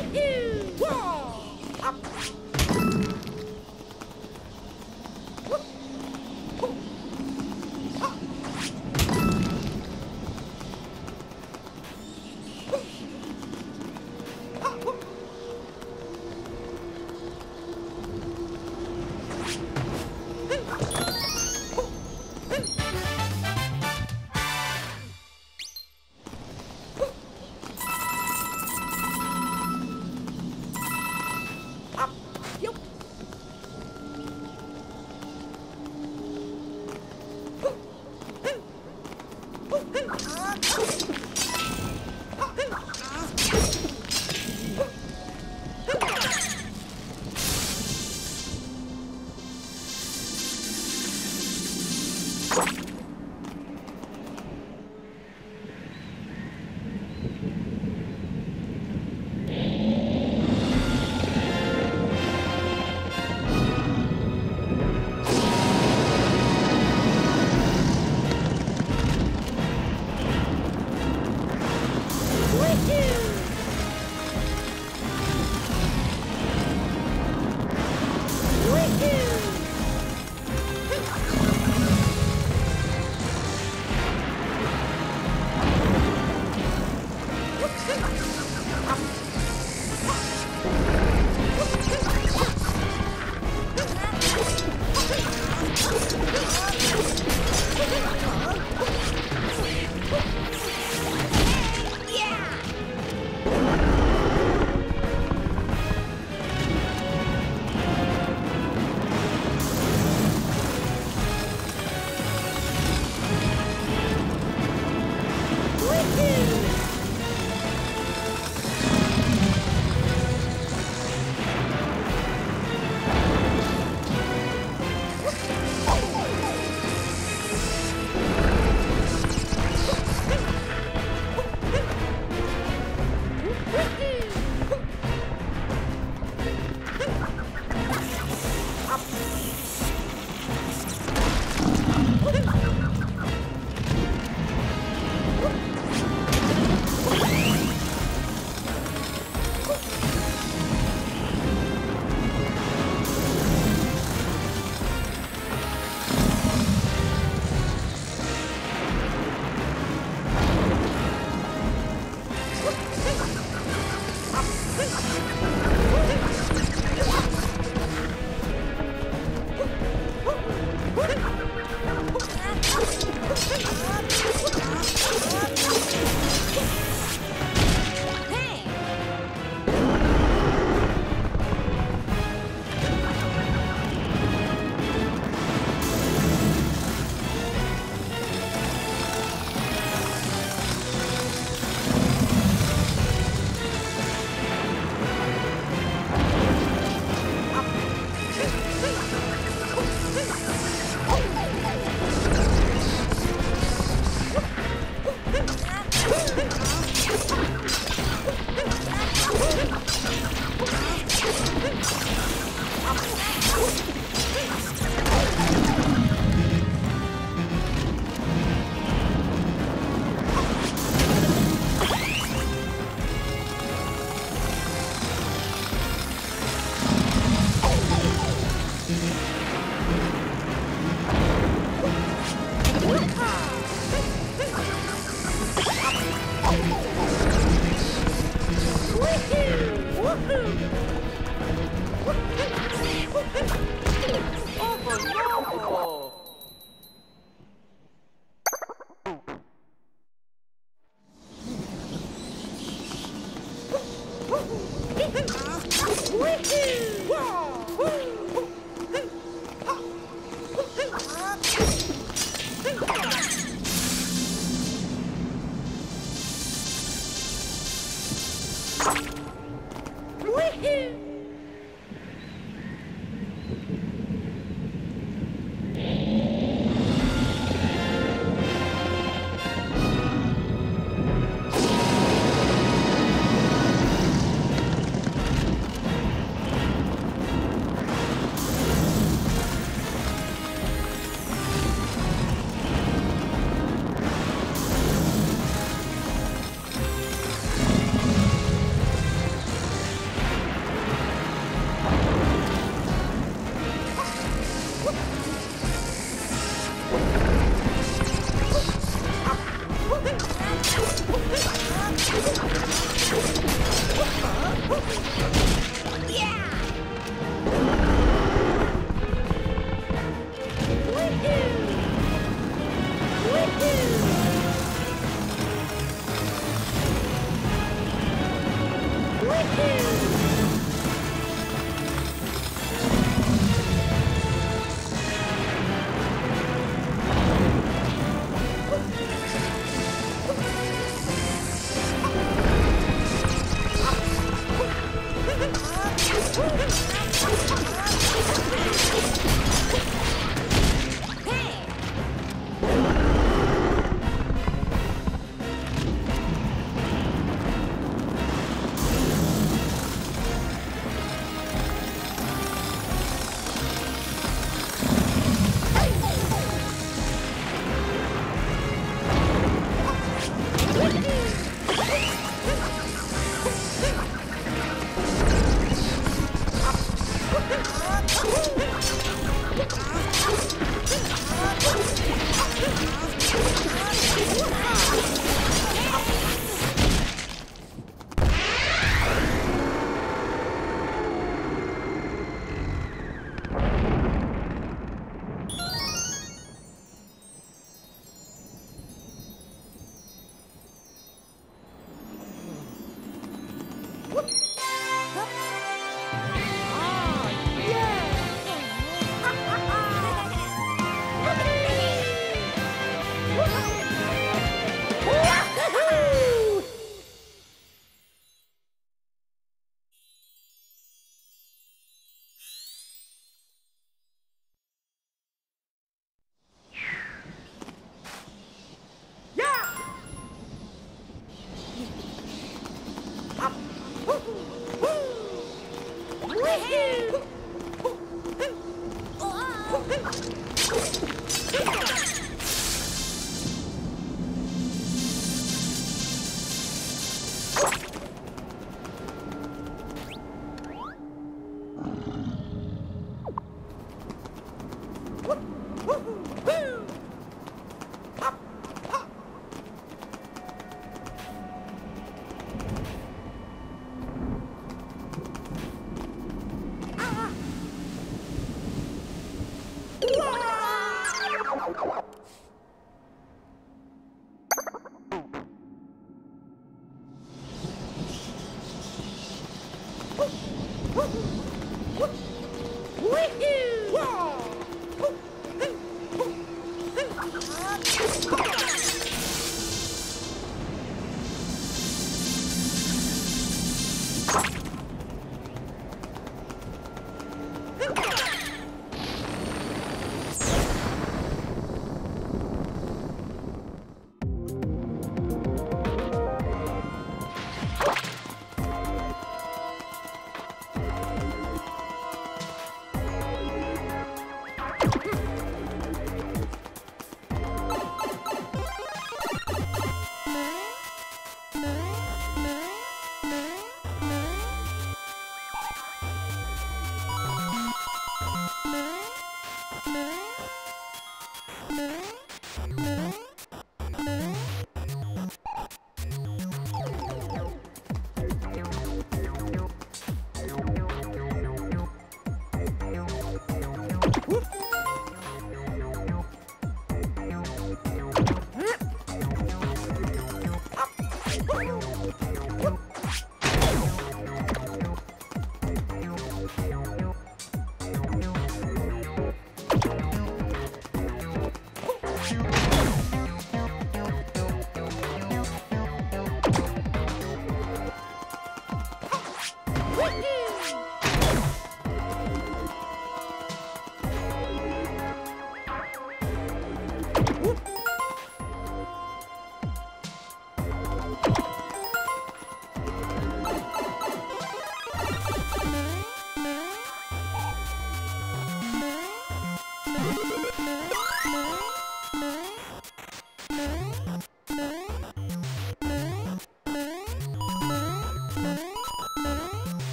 Wahoo! Whoa! Up! Whee!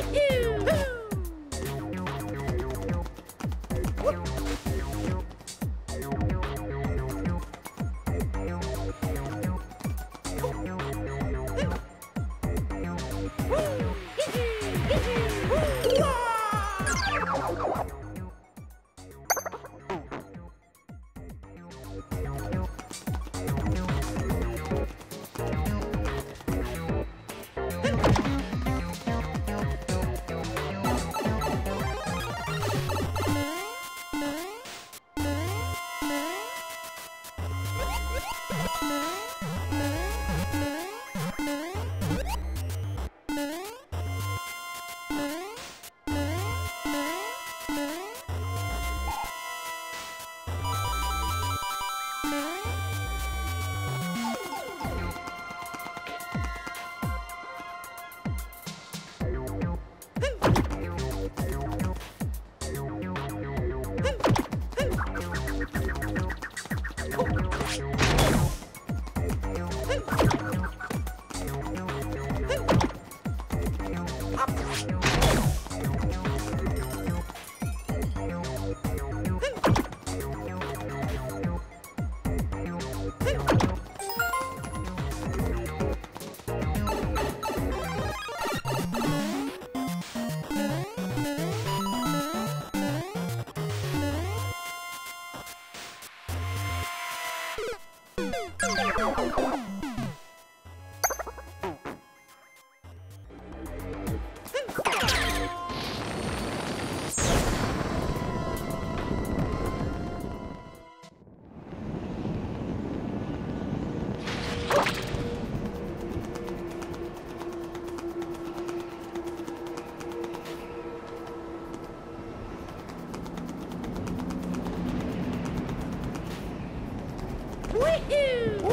Woohoo!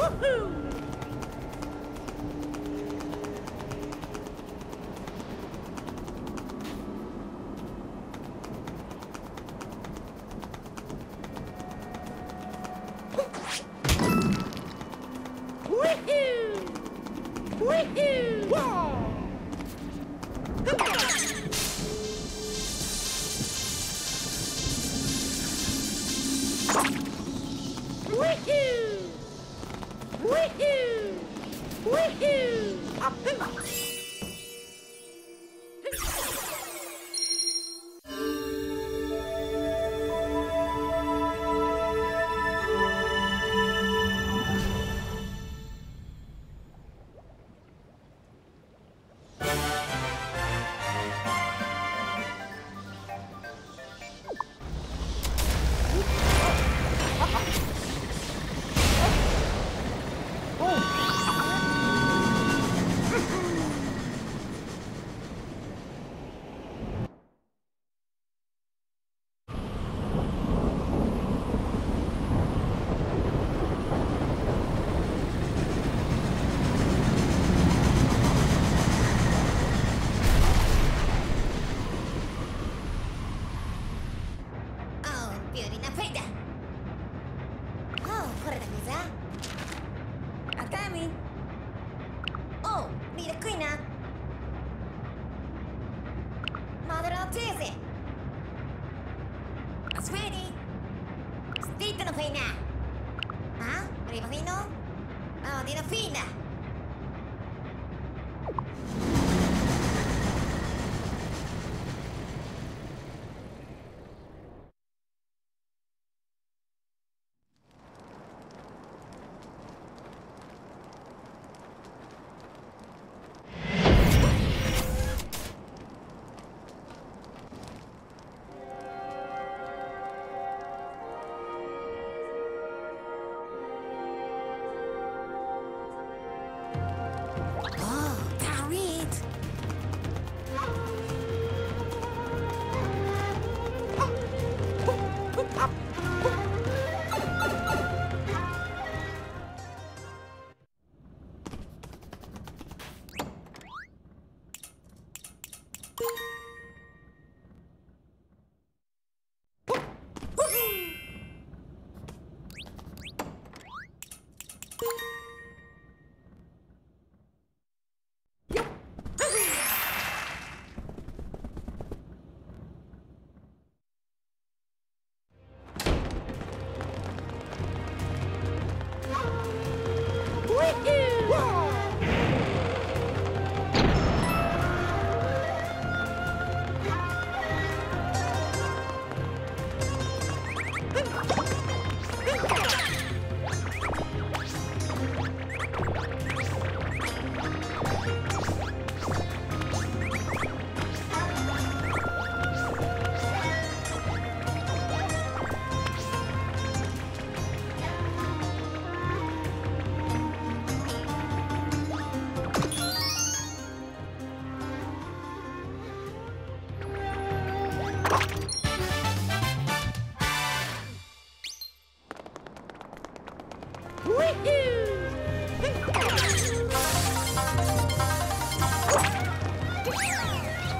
Woohoo!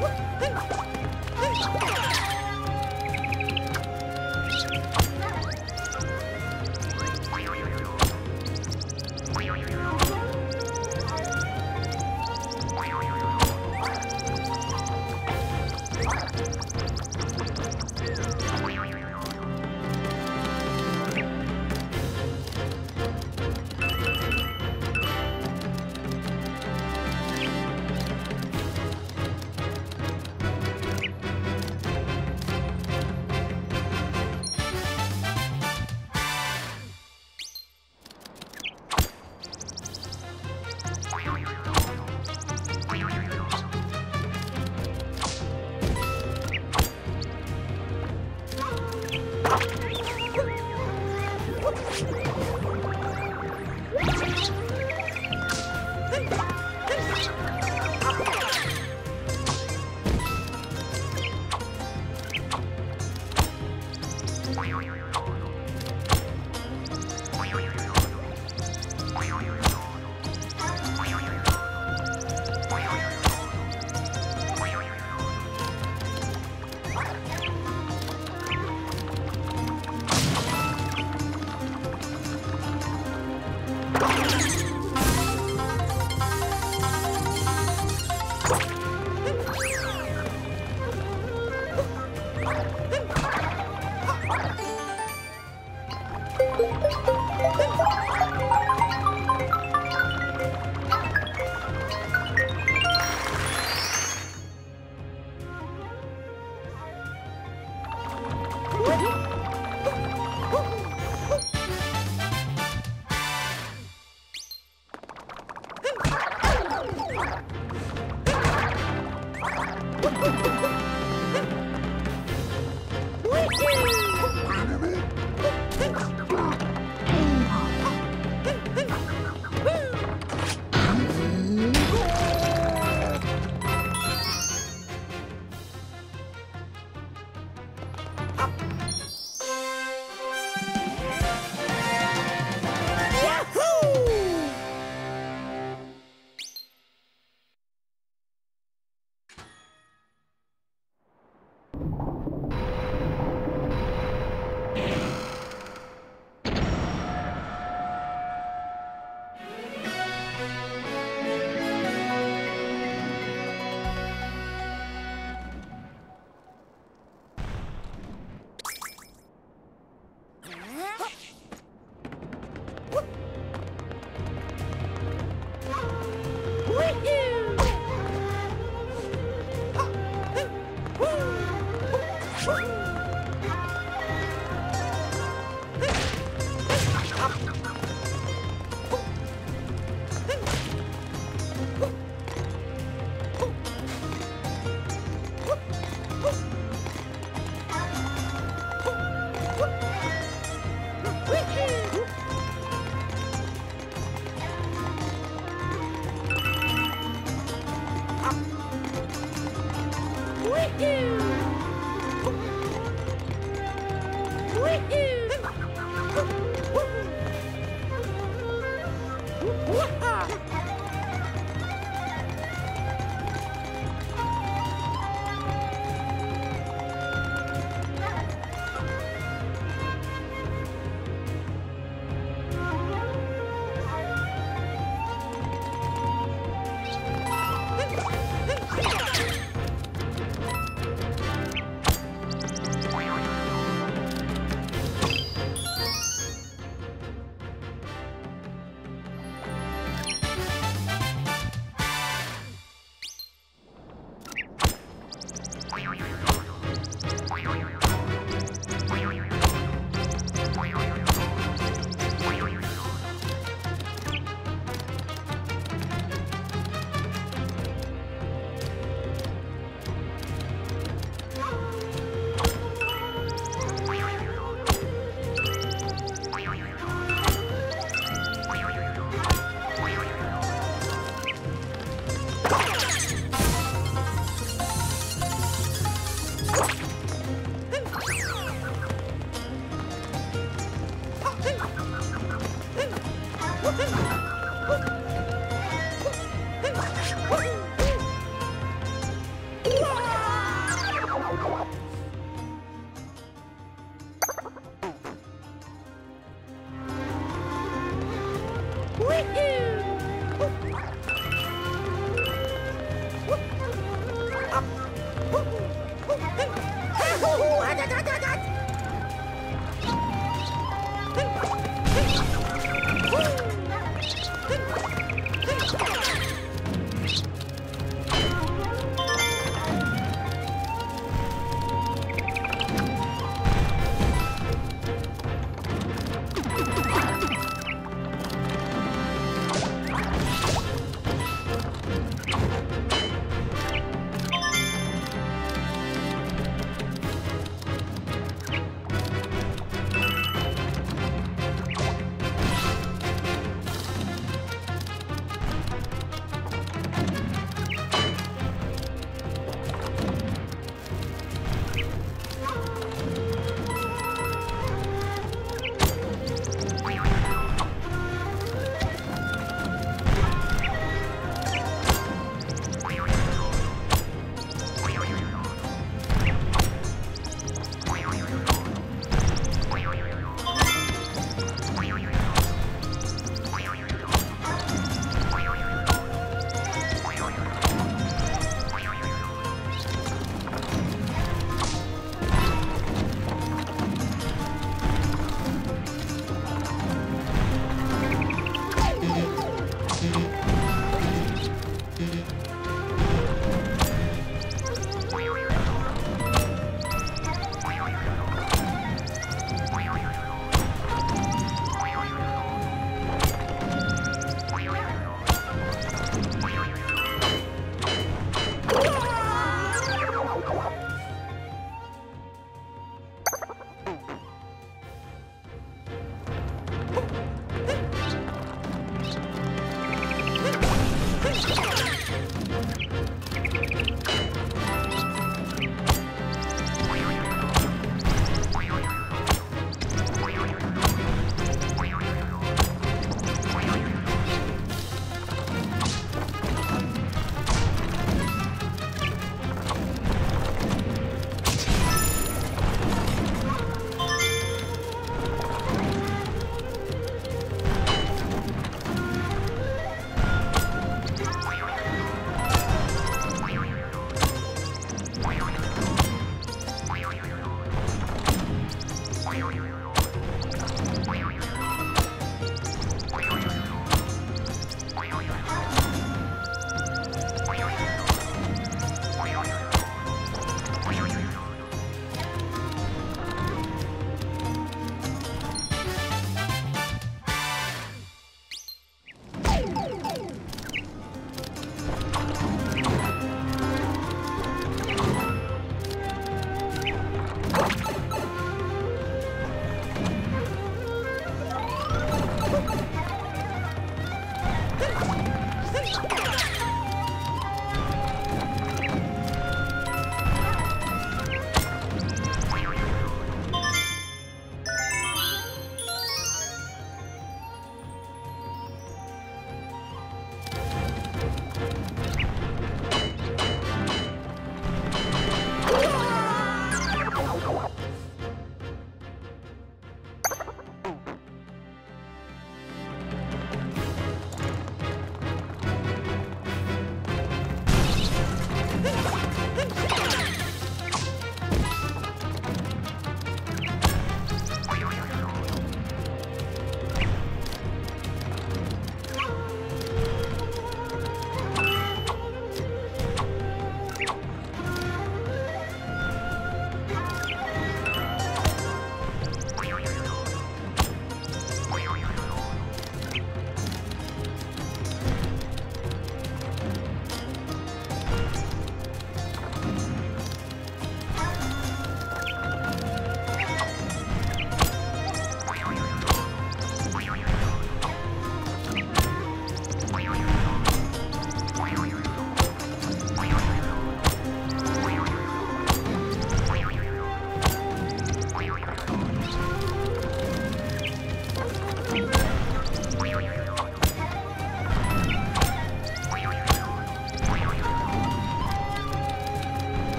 ハハハハ!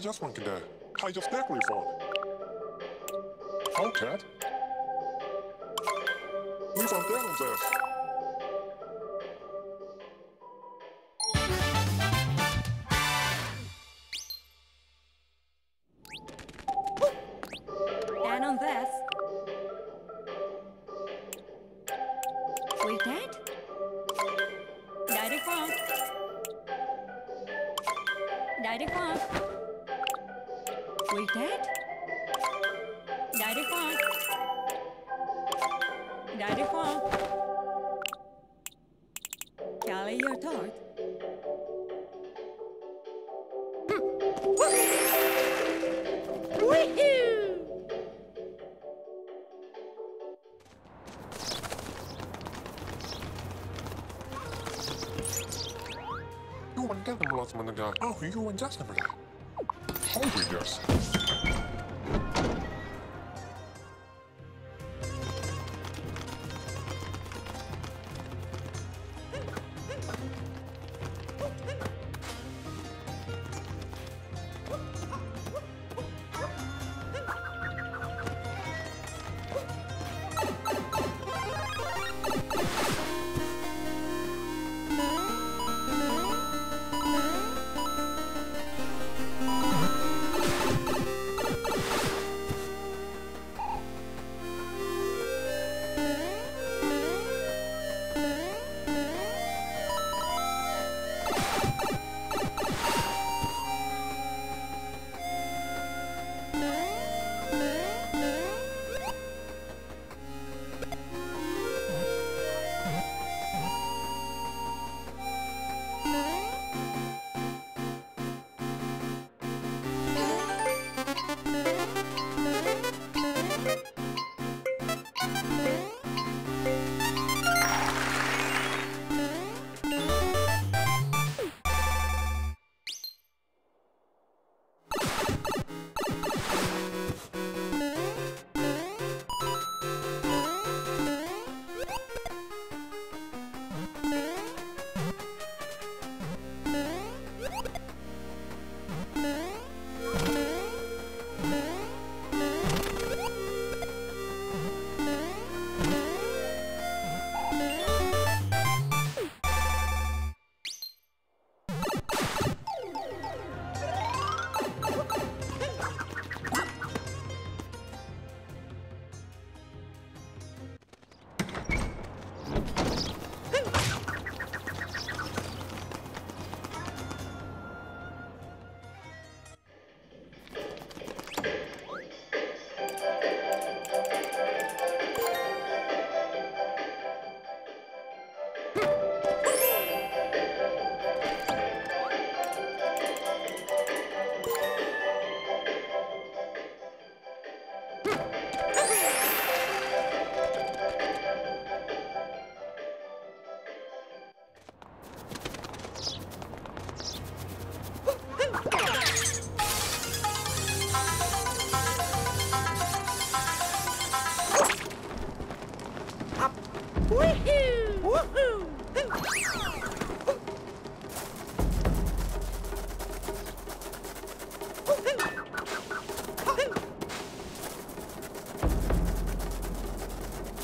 Hij just one kende. Hij just dekli van. Altijd. Nu van Dellen zes. Oh, Johan Jasper daar. Holy yes. Woohoo! Meh, meh.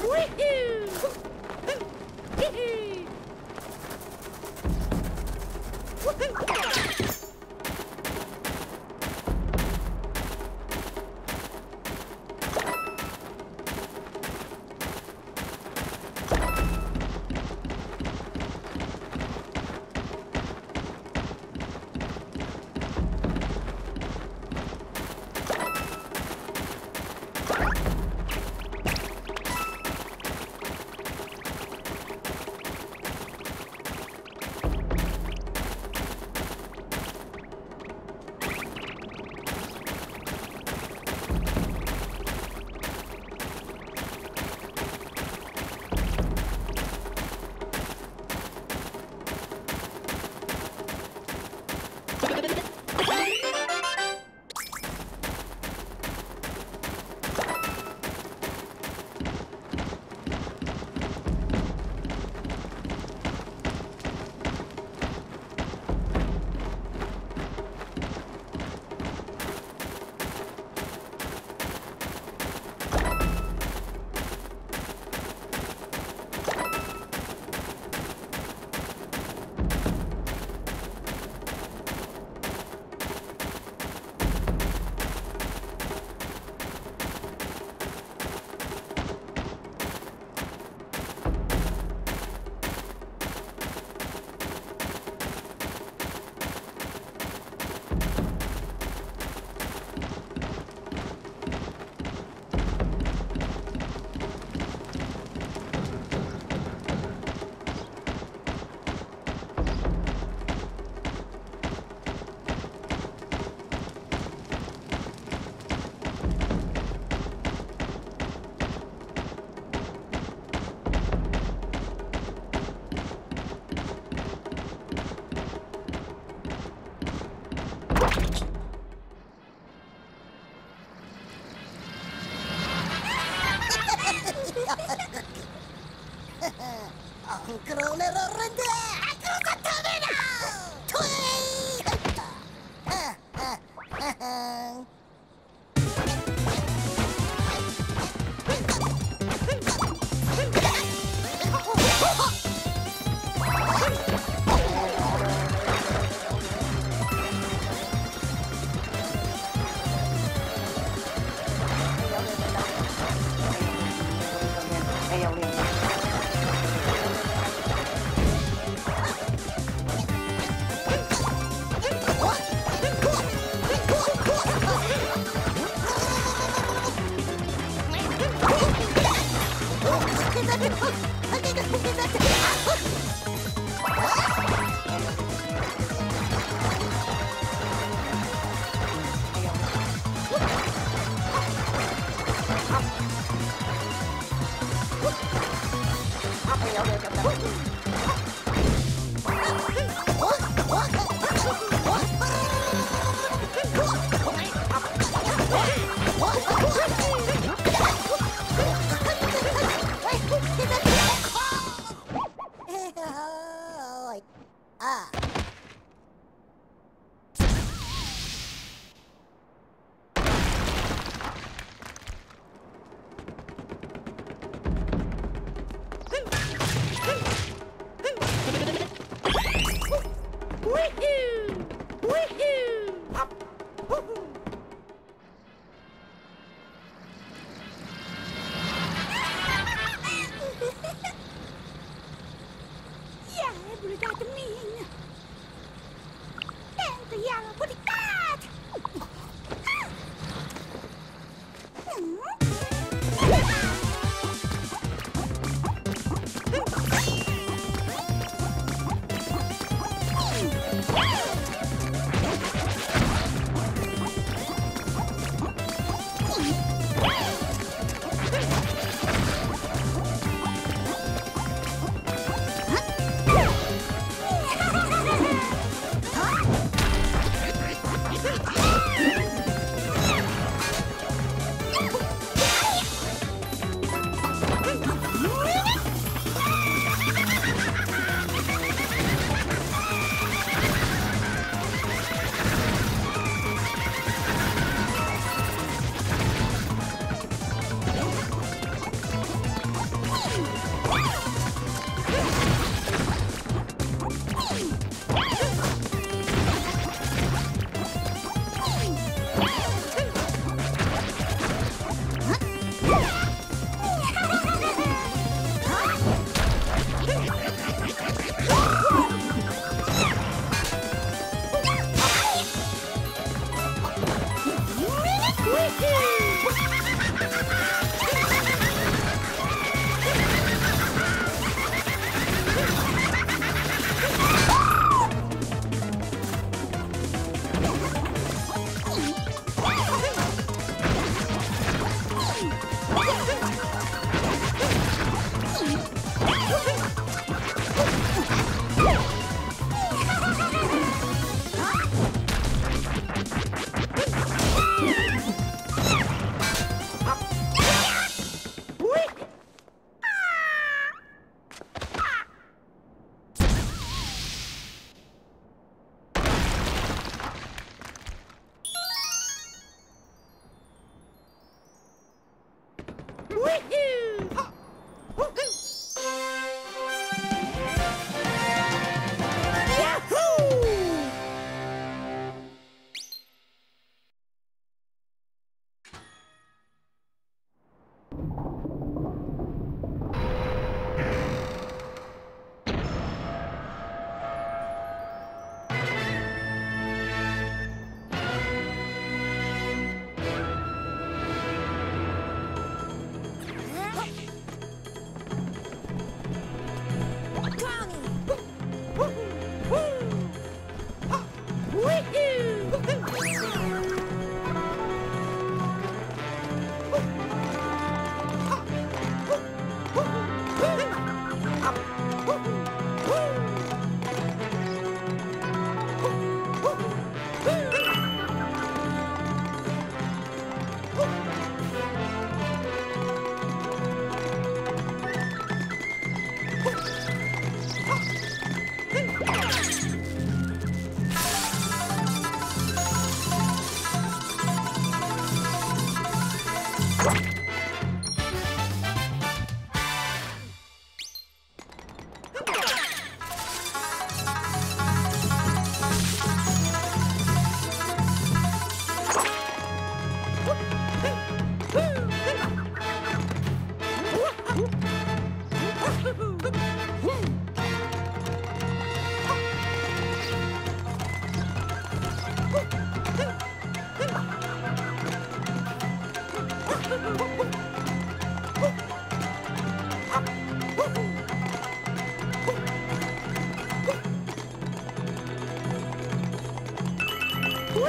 Woohoo!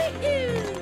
Woohoo!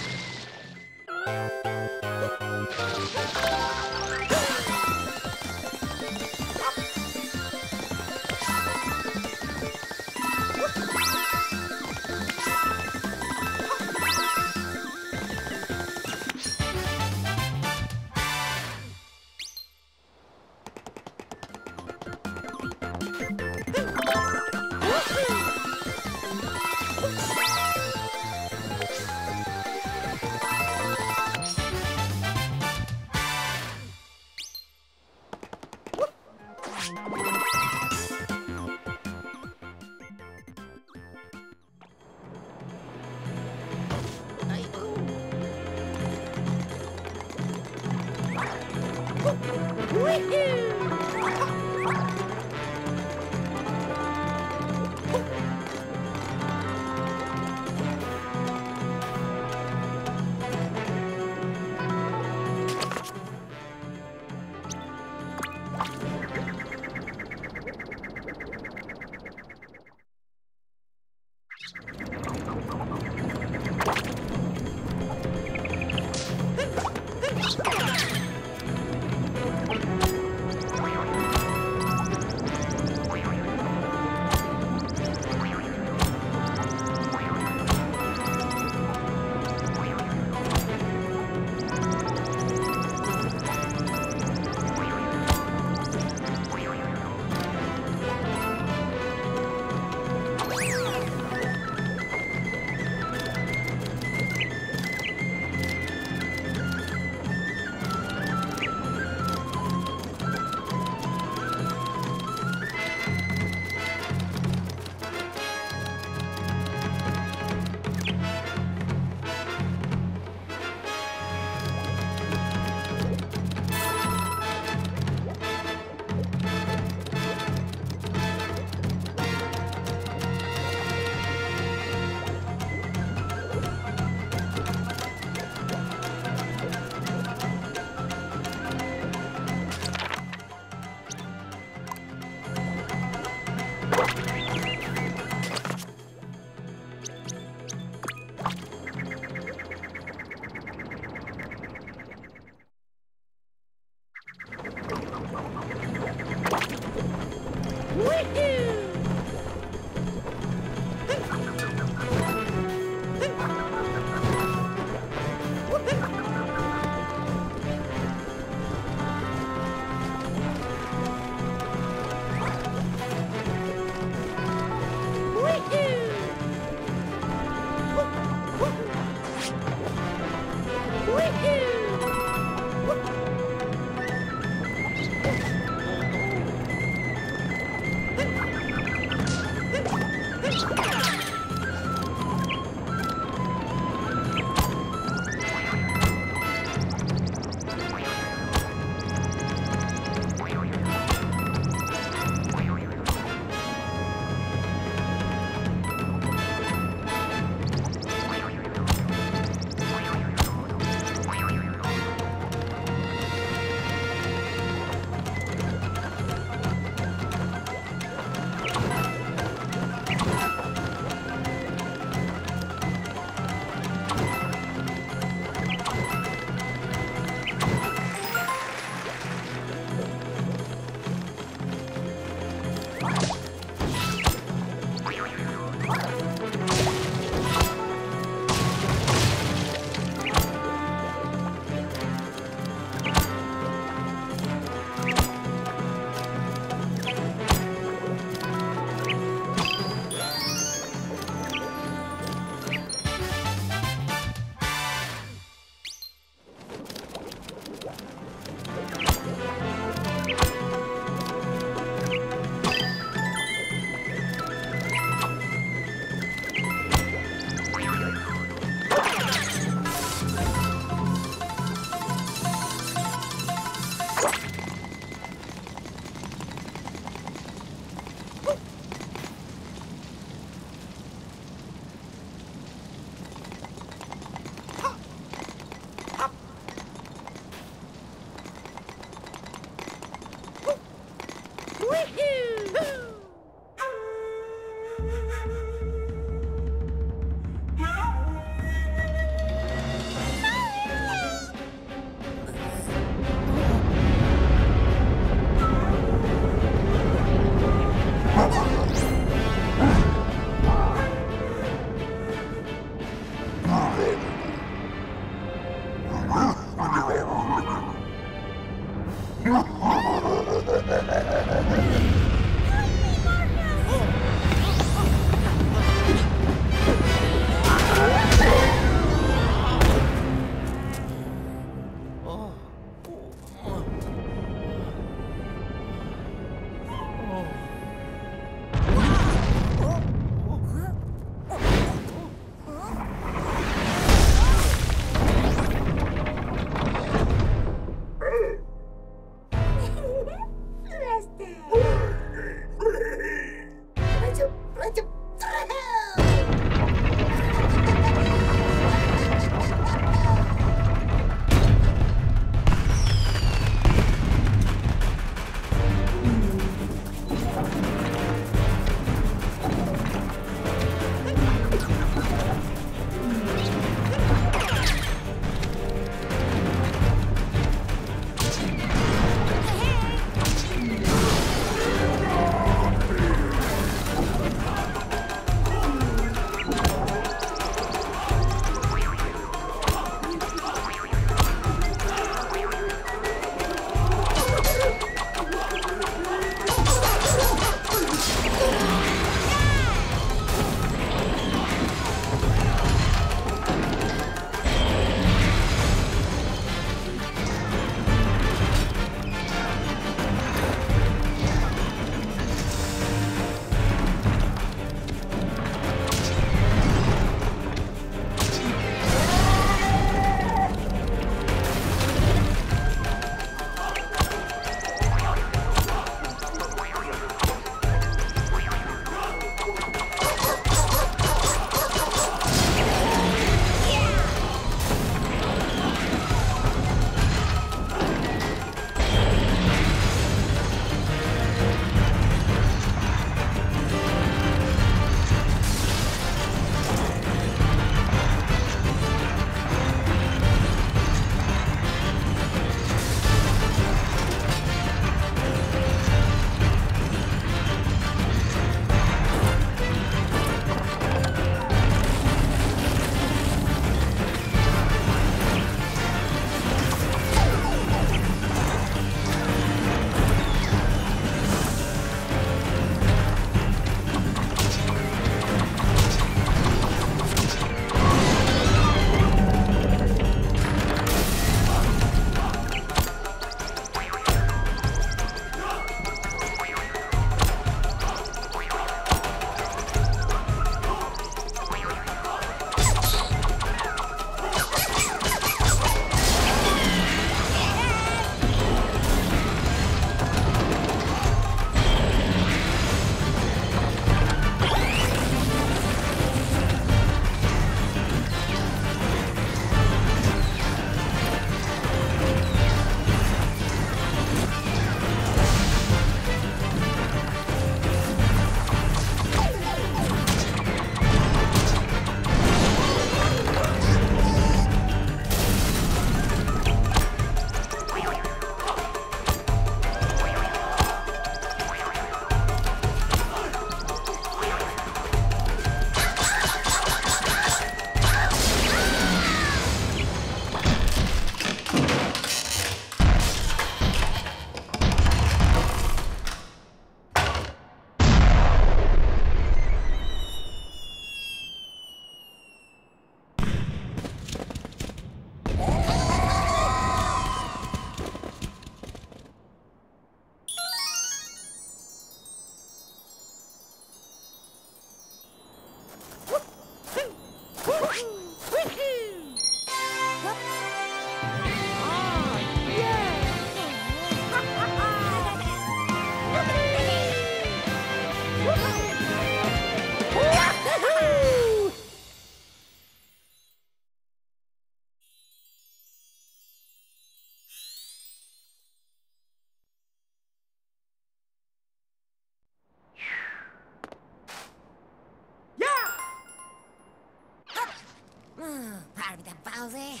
Ah, Harbiden Bowser.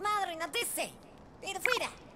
Madre notice! Irfira!